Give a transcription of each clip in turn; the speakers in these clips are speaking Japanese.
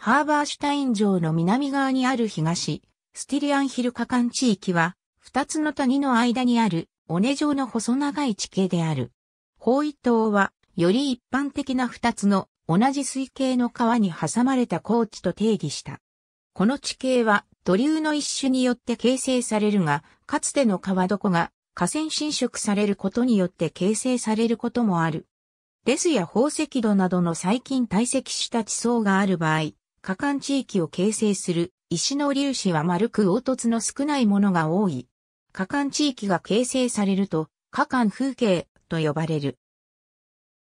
ハーバーシュタイン城の南側にある東、スティリアンヒル河間地域は、二つの谷の間にある、尾根状の細長い地形である。包囲島は、より一般的な二つの同じ水系の川に挟まれた高地と定義した。この地形は土流の一種によって形成されるが、かつての川床が河川侵食されることによって形成されることもある。レスや宝石土などの最近堆積した地層がある場合、河間地域を形成する石の粒子は丸く凹凸の少ないものが多い。河間地域が形成されると、河間風景と呼ばれる。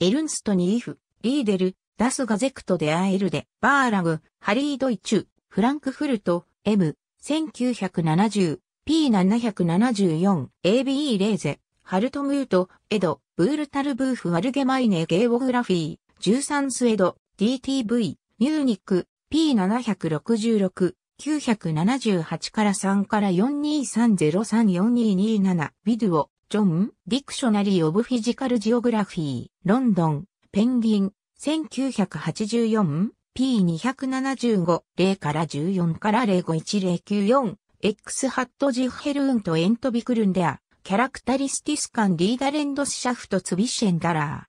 エルンストにイフ、リーデル、ダスガゼクトでアエルデ、バーラグ、ハリードイチュ、フランクフルト、M、1970、P774、ABE レーゼ、ハルトムート、エド、ブールタルブーフワルゲマイネゲーオグラフィー、13スエド、DTV、ミューニック、P766、978から3から4230342227ビデオ、ジョン、ディクショナリー・オブ・フィジカル・ジオグラフィー、ロンドン、ペンギン、1984、P275、0から14から051094、X ハットジヘルーンとエントビクルンデア、キャラクタリスティスカンリーダレンドスシャフトツビシェンダラー。